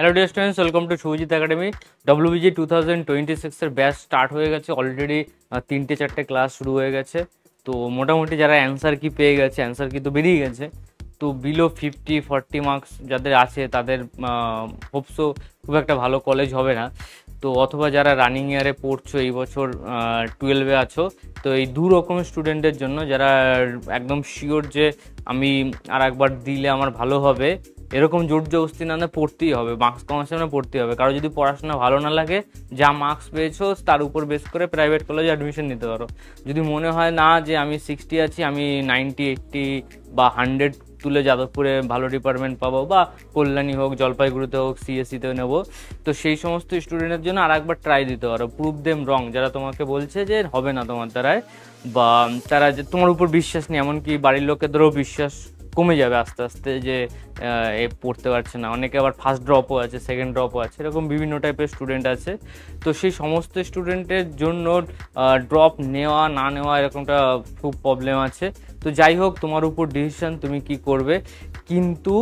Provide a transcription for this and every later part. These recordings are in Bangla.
Hello dear students welcome to Subhajit academy WBG two thousand twenty সিক্সের ব্যাচ স্টার্ট হয়ে গেছে। অলরেডি তিনটে, চারটে ক্লাস শুরু হয়ে গেছে। তো মোটামুটি যারা অ্যান্সার কি পেয়ে গেছে অ্যান্সার কি তো বেরিয়ে গেছে, তো বিলো ফিফটি ফর্টি মার্কস যাদের আছে, তাদের হোপসো খুব একটা ভালো কলেজ হবে না। তো অথবা যারা রানিং ইয়ারে পড়ছো, এই বছর টুয়েলভে আছো, তো এই দু রকমের স্টুডেন্টের জন্য যারা একদম শিওর যে আমি আর একবার দিলে আমার ভালো হবে এরকম জোর জবস্তি না পড়তেই হবে মার্কস কমার সামনে পড়তেই হবে। কারও যদি পড়াশোনা ভালো না লাগে, যা মার্কস পেয়েছ, তার উপর বেস করে প্রাইভেট কলেজে অ্যাডমিশন নিতে পারো। যদি মনে হয় না যে আমি সিক্সটি আছি, আমি নাইনটি এইটটি বা হান্ড্রেড তুলে যাদবপুরে ভালো ডিপার্টমেন্ট পাবো বা কল্যাণী হোক, জলপাইগুড়িতে হোক সিএসসিতেও নেব, তো সেই সমস্ত স্টুডেন্টের জন্য আর একবার ট্রাই দিতে পারো। প্রুভ দেম রং যারা তোমাকে বলছে যে হবে না তোমার দ্বারায়, বা তারা যে তোমার উপর বিশ্বাস নেই, এমনকি বাড়ির লোকেদেরও বিশ্বাস কমে যাবে আস্তে আস্তে যে এ পড়তে পারছে না। অনেকে আবার ফার্স্ট ড্রপও আছে সেকেন্ড ড্রপও আছে, এরকম বিভিন্ন টাইপের স্টুডেন্ট আছে। তো সেই সমস্ত স্টুডেন্টের জন্য ড্রপ নেওয়া, না নেওয়া এরকমটা খুব প্রবলেম আছে। তো যাই হোক, তোমার উপর ডিসিশন তুমি কি করবে। কিন্তু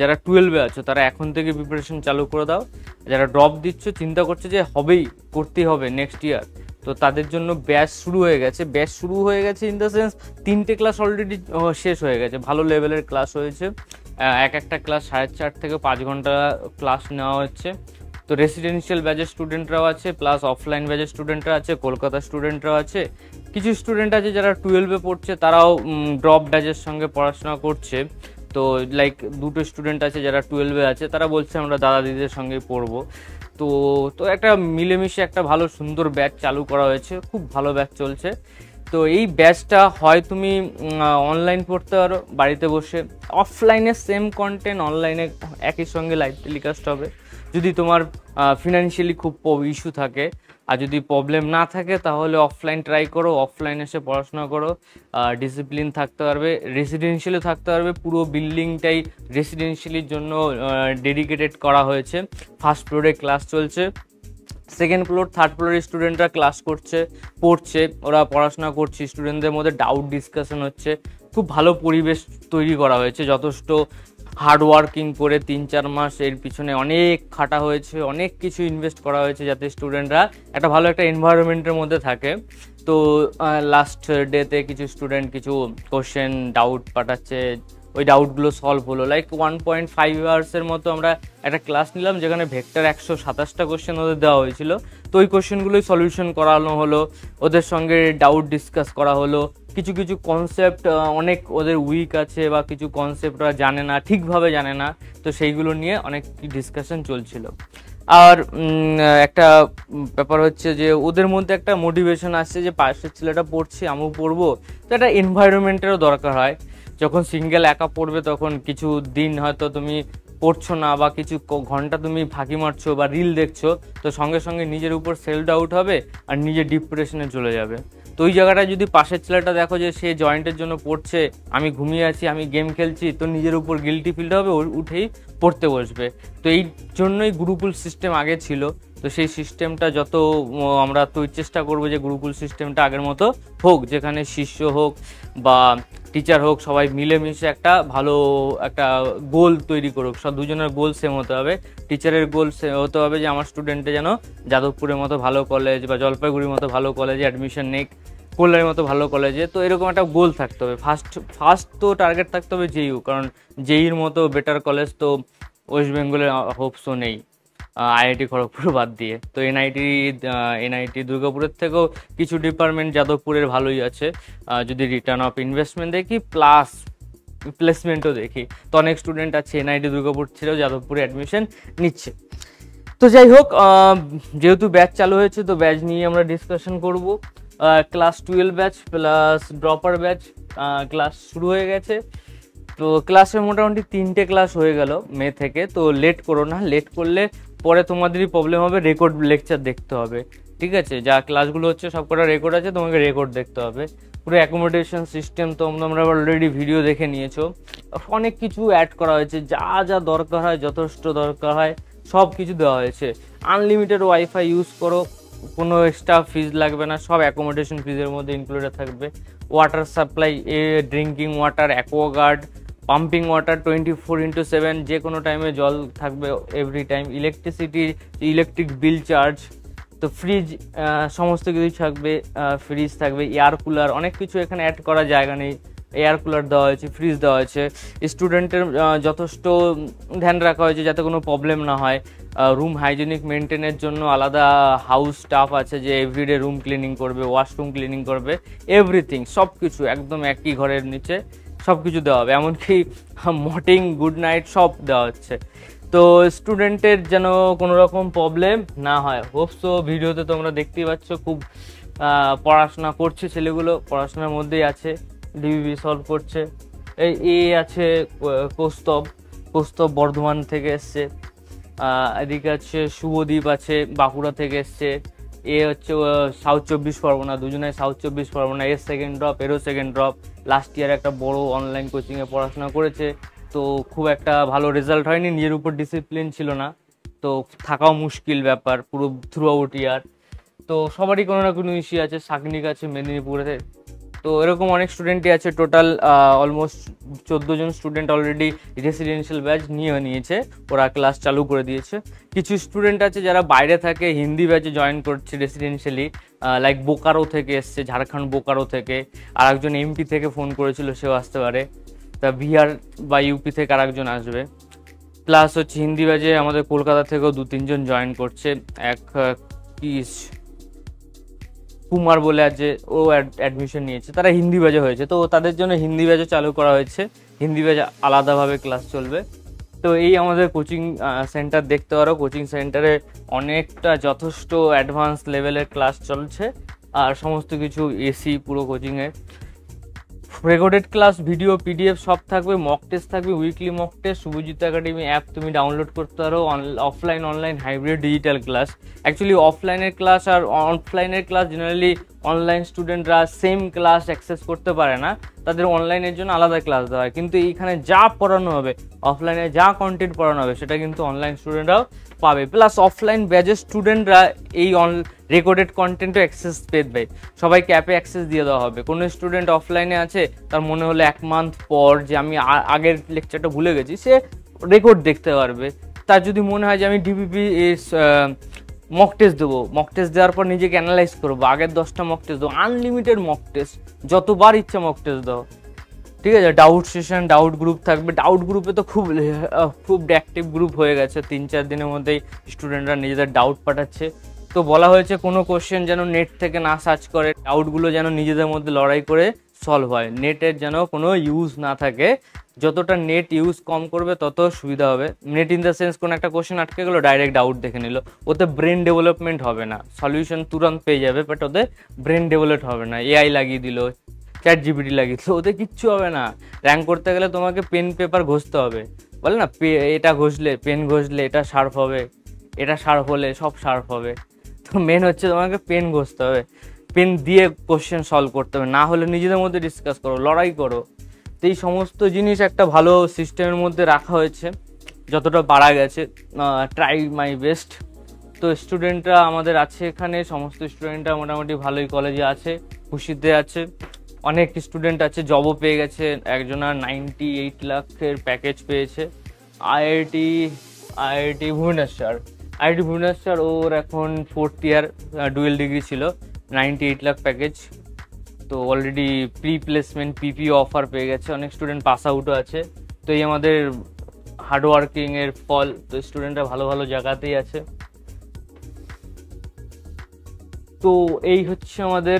যারা টুয়েলভে আছো, তারা এখন থেকে প্রিপারেশন চালু করে দাও। যারা ড্রপ দিচ্ছ, চিন্তা করছে যে হবেই, করতেই হবে নেক্সট ইয়ার তো তাদের জন্য ব্যাচ শুরু হয়ে গেছে। ব্যাচ শুরু হয়ে গেছে ইন দ্য সেন্স তিনটে ক্লাস অলরেডি শেষ হয়ে গেছে। ভালো লেভেলের ক্লাস হয়েছে। এক একটা ক্লাস সাড়ে চার থেকে পাঁচ ঘণ্টা ক্লাস নেওয়া হচ্ছে। তো রেসিডেন্সিয়াল ব্যাচের স্টুডেন্টরাও আছে প্লাস অফলাইন ব্যাচের স্টুডেন্টরা আছে কলকাতার স্টুডেন্টরাও আছে। কিছু স্টুডেন্ট আছে যারা টুয়েলভে পড়ছে, তারাও ড্রপ ব্যাচের সঙ্গে পড়াশোনা করছে। তো লাইক দুটো স্টুডেন্ট আছে যারা টুয়েলভে আছে, তারা বলছে আমরা দাদা দিদিদের সঙ্গে পড়ব। তো তো একটা মিলেমিশে একটা ভালো সুন্দর ব্যাচ চালু করা হয়েছে, খুব ভালো ব্যাচ চলছে। তো এই ব্যাচটা হয় তুমি অনলাইন পড়তে পারো, বাড়িতে বসে। অফলাইনে সেম কন্টেন্ট অনলাইনে একই সঙ্গে লাইভ টেলিকাস্ট হবে। যদি তোমার ফিনান্সিয়ালি খুব ইস্যু থাকে আর যদি প্রবলেম না থাকে, তাহলে অফলাইন ট্রাই করো অফলাইন এসে পড়াশোনা করো। ডিসিপ্লিন থাকতে পারবে রেসিডেন্সিয়ালে থাকতে পারবে। পুরো বিল্ডিংটাই রেসিডেন্সিয়ালির জন্য ডেডিকেটেড করা হয়েছে। ফার্স্ট ফ্লোরে ক্লাস চলছে। সেকেন্ড ফ্লোর থার্ড ফ্লোরের স্টুডেন্টরা ক্লাস করছে, পড়ছে। ওরা পড়াশোনা করছে। স্টুডেন্টদের মধ্যে ডাউট ডিসকাশন হচ্ছে। খুব ভালো পরিবেশ তৈরি করা হয়েছে। যথেষ্ট হার্ড ওয়ার্কিং করে তিন চার মাস এর পিছনে অনেক খাটা হয়েছে, অনেক কিছু ইনভেস্ট করা হয়েছে যাতে স্টুডেন্টরা একটা ভালো একটা এনভায়রনমেন্টের মধ্যে থাকে। তো লাস্ট ডেতে কিছু স্টুডেন্ট কিছু কোশ্চেন ডাউট পাঠাচ্ছে, ওই ডাউটগুলো সলভ হলো। লাইক ওয়ান পয়েন্ট ফাইভ আওয়ার্সের মতো আমরা একটা ক্লাস নিলাম যেখানে ভেক্টর একশো সাতাশটা কোশ্চেন ওদের দেওয়া হয়েছিল। তো ওই কোশ্চেনগুলোই সলিউশন করানো হলো, ওদের সঙ্গে ডাউট ডিসকাস করা হলো। কিছু কিছু কনসেপ্ট অনেক ওদের উইক আছে বা কিছু কনসেপ্ট ওরা জানে না, ঠিকভাবে জানে না, তো সেইগুলো নিয়ে অনেক ডিসকাশন চলছিল। আর একটা ব্যাপার হচ্ছে যে ওদের মধ্যে একটা মোটিভেশন আসছে যে পাশের ছেলেটা পড়ছে, আমিও পড়ব, তো একটা এনভায়রনমেন্টেরও দরকার হয়। যখন সিঙ্গেল একা পড়বে তখন কিছু দিন হয়তো তুমি পড়ছো না বা কিছু ঘণ্টা তুমি ফাঁকি মারছো বা রিল দেখছ, তো সঙ্গে সঙ্গে নিজের উপর সেলফ ডাউট হবে আর নিজে ডিপ্রেশনে চলে যাবে। তো ওই জায়গাটা যদি পাশের ছেলেটা দেখো যে সে জয়েন্টের জন্য পড়ছে, আমি ঘুমিয়ে আছি, আমি গেম খেলছি, তো নিজের উপর গিলটি ফিল হবে ওর উঠেই পড়তে বসবে। তো এই জন্যই গুরুকুল সিস্টেম আগে ছিল। তো সেই সিস্টেমটা যত আমরা তো চেষ্টা করব যে গুরুকুল সিস্টেমটা আগের মতো হোক, যেখানে শিষ্য হোক বা টিচার হোক, সবাই মিলেমিশে একটা ভালো একটা গোল তৈরি করুক। সব দুজনের গোল সেম হতে হবে। টিচারের গোল হতে হবে যে, আমার স্টুডেন্টে যেন যাদবপুরের মতো ভালো কলেজ বা জলপাইগুড়ির মতো ভালো কলেজে অ্যাডমিশন নেক কল্যাণের মতো ভালো কলেজে তো এরকম একটা গোল থাকতে হবে। ফার্স্ট ফার্স্ট তো টার্গেট থাকতে হবে জেইউ কারণ জেইর মতো বেটার কলেজ তো ওয়েস্ট বেঙ্গলের হোপসও নেই। আইআইটি খড়গপুর বাদ দিয়ে। তো এনআইটি এনআইটি দুর্গাপুরের থেকেও কিছু ডিপার্টমেন্ট যাদবপুরের ভালোই আছে। যদি রিটার্ন অফ ইনভেস্টমেন্ট দেখি প্লাস প্লেসমেন্টও দেখি, তো অনেক স্টুডেন্ট আছে এনআইটি দুর্গাপুর ছেড়েও যাদবপুরে অ্যাডমিশন নিচ্ছে। তো যাই হোক যেহেতু ব্যাচ চালু হয়েছে, তো ব্যাচ নিয়ে আমরা ডিসকাশন করব। Class twelve batch plus dropper batch class শুরু হয়ে গেছে। তো ক্লাসে মোটামুটি তিনটে ক্লাস হয়ে গেল মে থেকে। তো লেট করো না লেট করলে পরে তোমাদেরই প্রবলেম হবে রেকর্ড লেকচার দেখতে হবে। ঠিক আছে? যা ক্লাসগুলো হচ্ছে, সব কটা রেকর্ড আছে, তোমাকে রেকর্ড দেখতে হবে। পুরো অ্যাকোমোডেশন সিস্টেম তোমরা অলরেডি ভিডিও দেখে নিয়েছো। অনেক কিছু অ্যাড করা হয়েছে, যা যা দরকার হয়, যথেষ্ট দরকার হয়, সব কিছু দেওয়া হয়েছে। আনলিমিটেড ওয়াইফাই ইউজ করো, কোনো এক্সট্রা ফিজ লাগবে না, সব অ্যাকোমোডেশন ফিজের মধ্যে ইনক্লুডেড থাকবে। ওয়াটার সাপ্লাই এ drinking water Aquaguard pumping water twenty four into seven যে কোনো টাইমে জল থাকবে every time electricity electric bill charge তো ফ্রিজ সমস্ত কিছু থাকবে ফ্রিজ থাকবে এয়ার কুলার অনেক কিছু এখানে অ্যাড করার জায়গা নেই। এয়ার কুলার দেওয়া হয়েছে ফ্রিজ দেওয়া হয়েছে। স্টুডেন্টের যথেষ্ট ধ্যান রাখা হয়েছে যাতে কোনো প্রবলেম না হয়। রুম হাইজেনিক মেনটেনের জন্য আলাদা হাউস স্টাফ আছে যে এভরিডে রুম ক্লিনিং করবে ওয়াশরুম ক্লিনিং করবে এভরিথিং সব কিছু একদম একই ঘরের নিচে। সব কিছু দেওয়া হবে, এমনকি মর্টিং গুড নাইট সব দেওয়া হচ্ছে। তো স্টুডেন্টের যেন কোনো রকম প্রবলেম না হয়। হোপসো ভিডিওতে তোমরা দেখতেই পাচ্ছ, খুব পড়াশোনা করছে ছেলেগুলো, পড়াশোনার মধ্যেই আছে ডিবিবি সলভ করছে। এই এ আছে কৌস্তব কৌস্তব বর্ধমান থেকে এসছে। এদিকে আছে শুভদ্বীপ আছে, বাঁকুড়া থেকে এসছে। এ হচ্ছে সাউথ চব্বিশ পরগনা, দুজনে সাউথ চব্বিশ পরগনা, এর সেকেন্ড ড্রপ এরও সেকেন্ড ড্রপ লাস্ট ইয়ার একটা বড় অনলাইন কোচিংয়ে পড়াশোনা করেছে, তো খুব একটা ভালো রেজাল্ট হয়নি, নিজের উপর ডিসিপ্লিন ছিল না। তো থাকাও মুশকিল ব্যাপার, পুরো থ্রু আউট ইয়ার তো সবারই কোনো না কোনো ইস্যু আছে, শাকনিক আছে মেদিনীপুরে তো এরকম অনেক স্টুডেন্টই আছে টোটাল অলমোস্ট চোদ্দ জন স্টুডেন্ট অলরেডি রেসিডেন্সিয়াল ব্যাচ নিয়ে নিয়েছে। ওরা ক্লাস চালু করে দিয়েছে। কিছু স্টুডেন্ট আছে যারা বাইরে থাকে, হিন্দি ব্যাচে জয়েন করছে রেসিডেন্সিয়ালি লাইক বোকারো থেকে এসছে, ঝাড়খণ্ড বোকারো থেকে। আর একজন এমপি থেকে ফোন করেছিল, সেও আসতে পারে। তা বিহার বা ইউপি থেকে আর একজন আসবে। প্লাস হচ্ছে হিন্দি ব্যাচে আমাদের কলকাতা থেকেও দু তিনজন জয়েন করছে। এক কি কুমার বলে আছে ও অ্যাডমিশন নিয়েছে, তারা হিন্দি ব্যাচে হয়েছে। তো তাদের জন্য হিন্দি ব্যাচে চালু করা হয়েছে। হিন্দি ব্যাচে আলাদাভাবে ক্লাস চলবে। তো এই আমাদের কোচিং সেন্টার দেখতে পারো। কোচিং সেন্টারে অনেকটা যথেষ্ট অ্যাডভান্স লেভেলের ক্লাস চলছে। আর সমস্ত কিছু এসি পুরো কোচিংয়ের রেকর্ডেড ক্লাস ভিডিও পিডিএফ সব থাকবে মক টেস্ট থাকবে weekly mock test Subhajit academy app তুমি ডাউনলোড করতে পারো offline online hybrid digital class actually অফলাইনের ক্লাস আর অফলাইনের ক্লাস জেনারেলি অনলাইন স্টুডেন্টরা সেম ক্লাস অ্যাক্সেস করতে পারে না। তাদের অনলাইনের জন্য আলাদা ক্লাস দেওয়া হয়। কিন্তু এইখানে যা পড়ানো হবে অফলাইনে যা কন্টেন্ট পড়ানো হবে, সেটা কিন্তু অনলাইন স্টুডেন্টরাও পাবে। প্লাস অফলাইন ব্যাচের স্টুডেন্টরা এই অন রেকর্ডেড কন্টেন্টও অ্যাক্সেস পেয়ে সবাইকে অ্যাপে অ্যাক্সেস দিয়ে দেওয়া হবে। কোনো স্টুডেন্ট অফলাইনে আছে, তার মনে হলো এক মান্থ পর যে আমি আগের লেকচারটা ভুলে গেছি, সে রেকর্ড দেখতে পারবে। তার যদি মনে হয় যে আমি ডিবিপি মক টেস্ট দেবো। মক টেস্ট দেওয়ার পর নিজেকে অ্যানালাইজ করব। আগের দশটা মক টেস্ট দেবো। আনলিমিটেড মক টেস্ট যতবার ইচ্ছা মক টেস্ট দাও। ঠিক আছে? ডাউট সেশন ডাউট গ্রুপ থাকবে। ডাউট গ্রুপে তো খুব খুব অ্যাক্টিভ গ্রুপ হয়ে গেছে। তিন চার দিনের মধ্যেই স্টুডেন্টরা নিজেদের ডাউট পাঠাচ্ছে। তো বলা হয়েছে কোনো কোশ্চেন যেন নেট থেকে না সার্চ করে। ডাউটগুলো যেন নিজেদের মধ্যে লড়াই করে সলভ হয়। নেটের যেন কোনো ইউজ না থাকে। যতটা নেট ইউজ কম করবে, তত সুবিধা হবে। নেট ইন দ্য সেন্স কোনো একটা কোশ্চেন আটকে গেলো ডাইরেক্ট আউট দেখে নিল। ওতে ব্রেন ডেভেলপমেন্ট হবে না। সলিউশন তুরন্ত পেয়ে যাবে বাট ওতে ব্রেন ডেভেলপ হবে না। এআই লাগিয়ে দিল চ্যাট জিবিটি লাগিয়ে দিল, ওতে কিচ্ছু হবে না। র্যাঙ্ক করতে গেলে তোমাকে পেন পেপার ঘষতে হবে। বলে না এটা ঘষলে পেন ঘষলে এটা শার্প হবে। এটা শার্প হলে সব শার্প হবে। তো মেন হচ্ছে তোমাকে পেন ঘষতে হবে। পেন দিয়ে কোশ্চেন সলভ করতে হবে। না হলে নিজেদের মধ্যে ডিসকাস করো, লড়াই করো। তো এই সমস্ত জিনিস একটা ভালো সিস্টেমের মধ্যে রাখা হয়েছে। যতটা বাড়া গেছে ট্রাই মাই বেস্ট তো স্টুডেন্টরা আমাদের আছে এখানে, সমস্ত স্টুডেন্টরা মোটামুটি ভালোই কলেজে আছে, খুশিতে আছে। অনেক স্টুডেন্ট আছে জবও পেয়ে গেছে একজনের নাইনটি এইট লাখের প্যাকেজ পেয়েছে। IIT IIT Bhubaneswar. IIT Bhubaneswar ওর এখন ফোর্থ ইয়ার ডুয়েল ডিগ্রি ছিল নাইনটি এইট লাখ প্যাকেজ তো already pre placement PP offer পেয়ে গেছে, অনেক স্টুডেন্ট পাস আউটও আছে। তো এই আমাদের হার্ডওয়ার্কিংয়ের ফল, তো স্টুডেন্টরা ভালো ভালো জায়গাতেই আছে। তো এই হচ্ছে আমাদের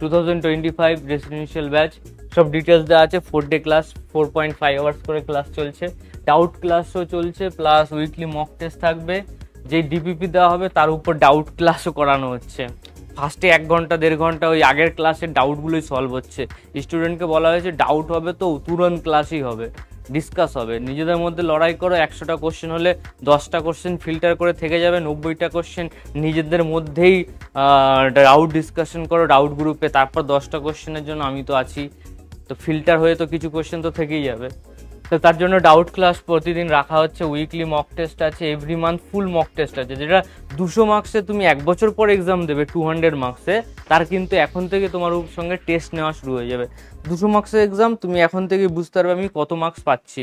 two thousand twenty five residential batch সব ডিটেলস দেওয়া আছে four day class four point five hours করে ক্লাস চলছে। ডাউট ক্লাসও চলছে প্লাস উইকলি মক টেস্ট থাকবে। যে ডিপিপি দেওয়া হবে, তার উপর ডাউট ক্লাসও করানো হচ্ছে। ফার্স্টে এক ঘণ্টা, দেড় ঘণ্টা ওই আগের ক্লাসের ডাউটগুলোই সলভ হচ্ছে। স্টুডেন্টকে বলা হয়েছে ডাউট হবে তো, তুরন্ত ক্লাসই হবে। ডিসকাস হবে। নিজেদের মধ্যে লড়াই করো, একশোটা কোশ্চেন হলে দশটা কোশ্চেন ফিল্টার করে থেকে যাবে, নব্বইটা কোশ্চেন নিজেদের মধ্যেই ডাউট ডিসকাশন করো ডাউট গ্রুপে তারপর দশটা কোশ্চেনের জন্য আমি তো আছি। তো ফিল্টার হয়ে তো কিছু কোশ্চেন তো থেকেই যাবে। তো তার জন্য ডাউট ক্লাস প্রতিদিন রাখা হচ্ছে উইকলি মক টেস্ট আছে every month full mock test আছে, যেটা দুশো মার্কসে তুমি এক বছর পর এক্সাম দেবে টু হান্ড্রেড মার্কসে তার কিন্তু এখন থেকে তোমার সঙ্গে টেস্ট নেওয়া শুরু হয়ে যাবে। দুশো মার্কসের এক্সাম তুমি এখন থেকে বুঝতে পারবে আমি কত মার্কস পাচ্ছি।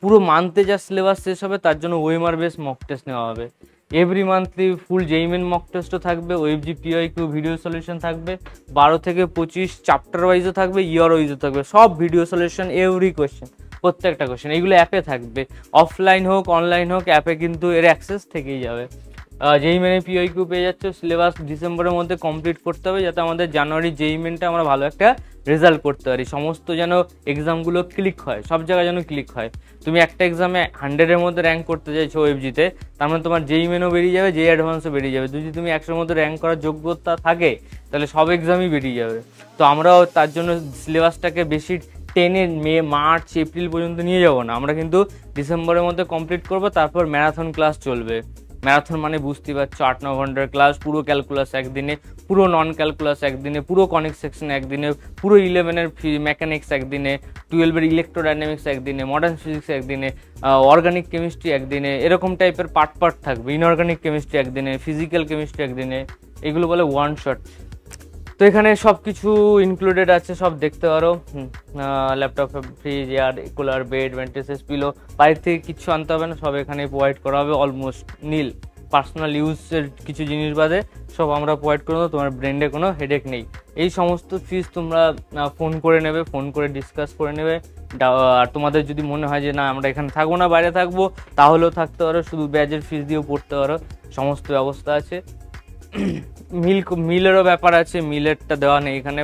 পুরো মান্থে যা সিলেবাস শেষ হবে, তার জন্য ওয়েমার বেস মক টেস্ট নেওয়া হবে। Every monthly full JEE Main mock টেস্টও থাকবে ওয়েবজি পিআই কিউ ভিডিও সলিউশন থাকবে, বারো থেকে পঁচিশ চ্যাপ্টার ওয়াইজও থাকবে ইয়ার ওয়াইজও থাকবে, সব ভিডিও সলিউশন এভরি কোয়েশ্চেন প্রত্যেকটা কোয়েশ্চেন এইগুলো অ্যাপে থাকবে। অফলাইন হোক অনলাইন হোক অ্যাপে কিন্তু এর অ্যাক্সেস থেকেই যাবে। যেই মেনে পিওই কিউ পেয়ে যাচ্ছে সিলেবাস ডিসেম্বরের মধ্যে কমপ্লিট করতে হবে যাতে আমাদের জানুয়ারি যেই মেনটা আমরা ভালো একটা রেজাল্ট করতে পারি। সমস্ত যেন এক্সামগুলো ক্লিক হয়, সব জায়গায় যেন ক্লিক হয়। তুমি একটা এক্সামে হান্ড্রেডের মধ্যে র্যাঙ্ক করতে চাইছো ওয়েবজিতে তার মানে তোমার যেই মেনও বেরিয়ে যাবে, যেই অ্যাডভান্সও বেরিয়ে যাবে। যদি তুমি একশোর মধ্যে র্যাঙ্ক করার যোগ্যতা থাকে, তাহলে সব এক্সামই বেরিয়ে যাবে। তো আমরাও তার জন্য সিলেবাসটাকে বেশি টেনে মে, মার্চ, এপ্রিল পর্যন্ত নিয়ে যাব না। আমরা কিন্তু ডিসেম্বরের মধ্যে কমপ্লিট করব, তারপর ম্যারাথন ক্লাস চলবে। ম্যারাথন মানে বুঝতে পারছ, আট ন ঘণ্টার ক্লাস, পুরো ক্যালকুলাস একদিনে, পুরো নন ক্যালকুলাস একদিনে, পুরো কনিক সেকশন একদিনে, পুরো ইলেভেনের ফি, মেকানিক্স একদিনে, টুয়েলভের ইলেকট্রোডাইনামিক্স একদিনে মডার্ন ফিজিক্স একদিনে অর্গানিক কেমিস্ট্রি একদিনে, এরকম টাইপের পার্ট পার্ট থাকবে। ইনঅর্গানিক কেমিস্ট্রি একদিনে ফিজিক্যাল কেমিস্ট্রি একদিনে, এগুলো বলে ওয়ান শট তো এখানে সব কিছু ইনক্লুডেড আছে, সব দেখতে পারো। Laptop fridge air cooler bed ventilation pillow বাইরে থেকে কিছু আনতে হবে না, সব এখানে প্রোভাইড করা হবে অলমোস্ট নীল পার্সোনাল ইউজের কিছু জিনিস বাদে সব আমরা প্রোভাইড করে দেবো, তোমার ব্রেন্ডে কোনো হেডেক নেই। এই সমস্ত ফিস তোমরা ফোন করে নেবে ফোন করে ডিসকাস করে নেবে। আর তোমাদের যদি মনে হয় যে না, আমরা এখানে থাকব না, বাইরে থাকব, তাহলেও থাকতে পারো, শুধু ব্যাজের ফিস দিয়েও পড়তে পারো। সমস্ত ব্যবস্থা আছে। মিল, মিলেরও ব্যাপার আছে, মিলেরটা দেওয়া নেই। এখানে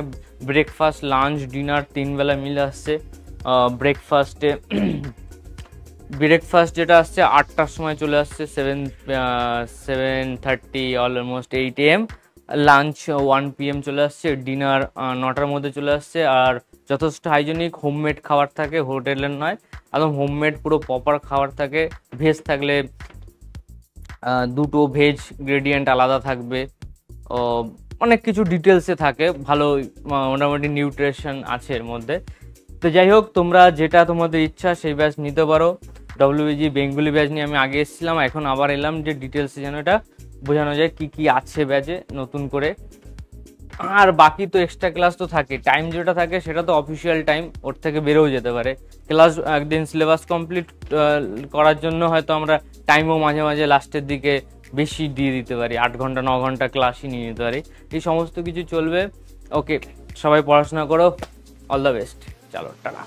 ব্রেকফাস্ট লাঞ্চ ডিনার তিনবেলা মিল আসছে। ব্রেকফাস্টে ব্রেকফাস্ট যেটা আসছে আটটার সময় চলে আসছে seven seven thirty almost eight AM lunch one PM চলে আসছে ডিনার নটার মধ্যে চলে আসছে। আর যথেষ্ট হাইজেনিক হোমমেড খাবার থাকে হোটেলের নয়। একদম হোমমেড পুরো প্রপার খাবার থাকে। ভেজ থাকলে দুটো ভেজ গ্রেডিয়েন্ট আলাদা থাকবে। অনেক কিছু ডিটেলসে থাকে, ভালো মোটামুটি নিউট্রিশন আছে এর মধ্যে। তো যাই হোক, তোমরা যেটা তোমাদের ইচ্ছা সেই ব্যাচ নিতে পারো। ডব্লিউবিজি বেঙ্গলি ব্যাচ নিয়ে আমি আগে এসেছিলাম, এখন আবার এলাম যে ডিটেলসে যেন এটা বোঝানো যায়, কি কি আছে ব্যাচে নতুন করে। আর বাকি তো এক্সট্রা ক্লাস তো থাকে। টাইম যেটা থাকে সেটা তো অফিসিয়াল টাইম ওর থেকে বেরোও যেতে পারে। ক্লাস একদিন সিলেবাস কমপ্লিট করার জন্য হয়তো আমরা টাইমও মাঝে মাঝে লাস্টের দিকে বেশি দিয়ে দিতে পারি, আট ঘণ্টা, ন ঘণ্টা ক্লাসই নিয়ে নিতে পারি। এই সমস্ত কিছু চলবে। ওকে সবাই পড়াশোনা করো। অল দ্য বেস্ট চলো, টাটা।